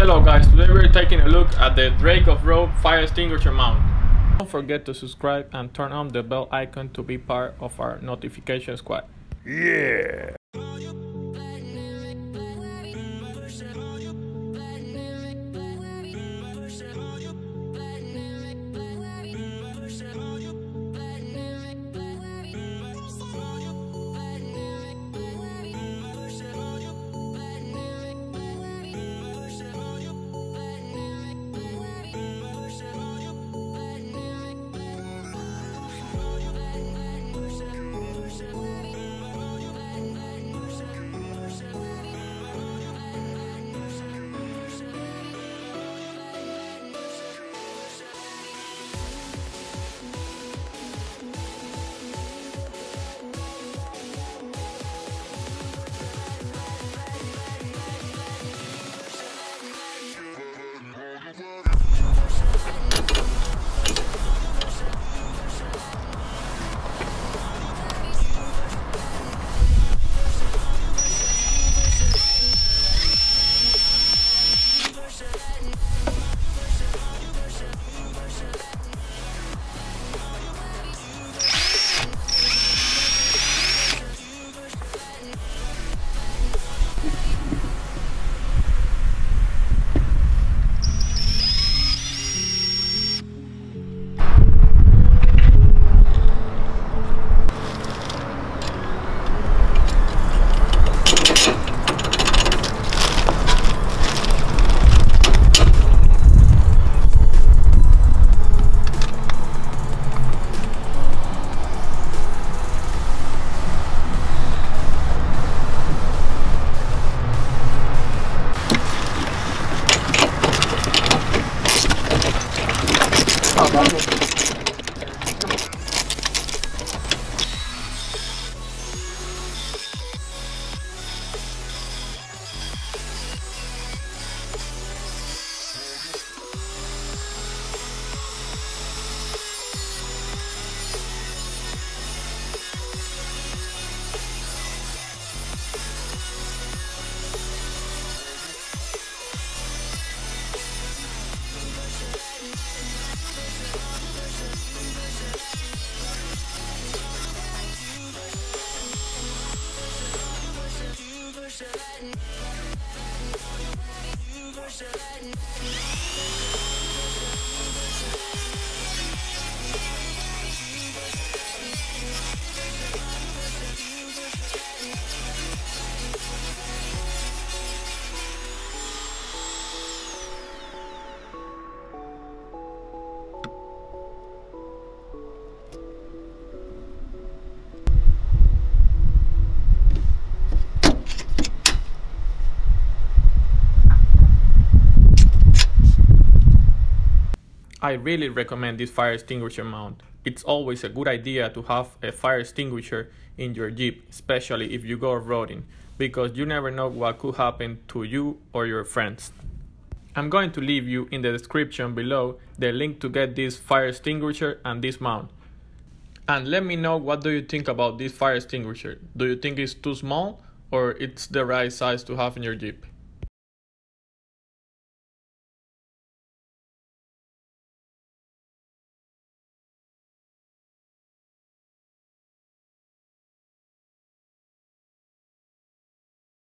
Hello guys, today we're taking a look at the Drake off-road fire extinguisher mount. Don't forget to subscribe and turn on the bell icon to be part of our notification squad. Yeah. should I really recommend this fire extinguisher mount. It's always a good idea to have a fire extinguisher in your Jeep, especially if you go off-roading, because you never know what could happen to you or your friends. I'm going to leave you in the description below the link to get this fire extinguisher and this mount. And let me know what do you think about this fire extinguisher. Do you think it's too small or it's the right size to have in your Jeep?